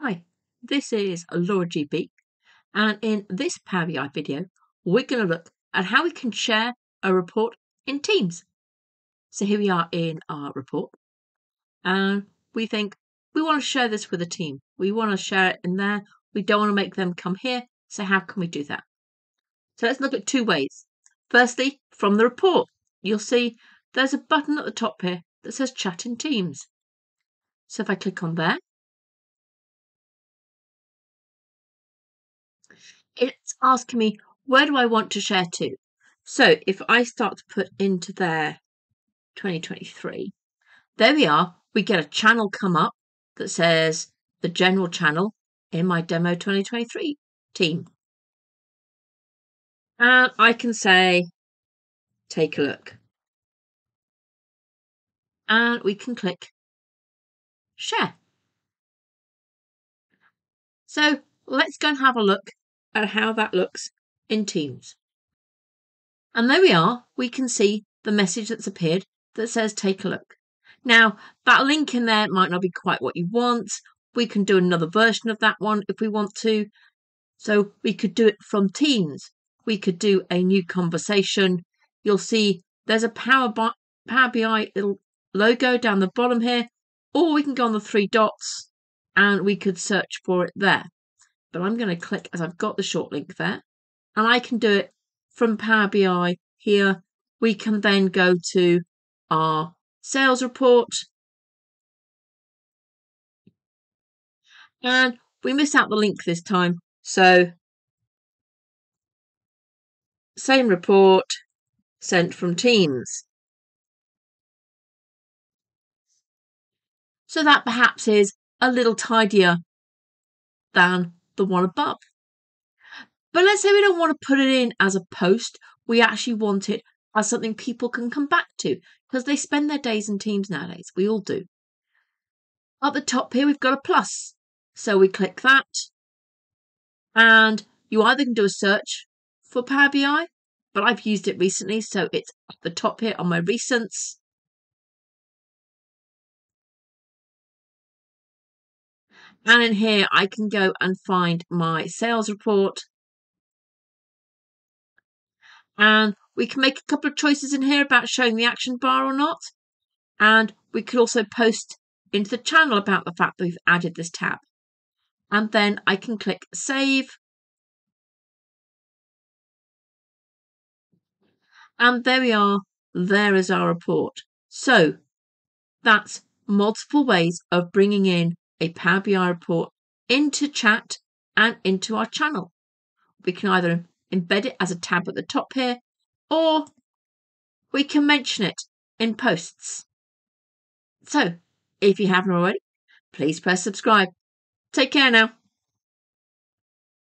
Hi, this is Laura GB, and in this Power BI video, we're going to look at how we can share a report in Teams. So here we are in our report, and we think we want to share this with a team. We want to share it in there. We don't want to make them come here. So how can we do that? So let's look at two ways. Firstly, from the report, you'll see there's a button at the top here that says Chat in Teams. So if I click on there, it's asking me where do I want to share to. So if I start to put into there 2023, there we are. We get a channel come up that says the general channel in my demo 2023 team. And I can say, take a look. And we can click share. So let's go and have a look at how that looks in Teams. And there we are, we can see the message that's appeared that says take a look. Now, that link in there might not be quite what you want. We can do another version of that one if we want to. So we could do it from Teams. We could do a new conversation. You'll see there's a Power, BI, Power BI little logo down the bottom here, or we can go on the three dots and we could search for it there but I'm going to click as I've got the short link there and I can do it from Power BI here. We can then go to our sales report and we miss out the link this time. So same report sent from Teams. So that perhaps is a little tidier than the one above. But let's say we don't want to put it in as a post, we actually want it as something people can come back to because they spend their days in teams nowadays. We all do. At the top here, we've got a plus. So we click that, and you either can do a search for Power BI, but I've used it recently, so it's at the top here on my recents. And in here, I can go and find my sales report. And we can make a couple of choices in here about showing the action bar or not. And we could also post into the channel about the fact that we've added this tab. And then I can click save. And there we are. There is our report. So that's multiple ways of bringing in a Power BI report into chat and into our channel. We can either embed it as a tab at the top here, or we can mention it in posts. So, if you haven't already, please press subscribe. Take care now.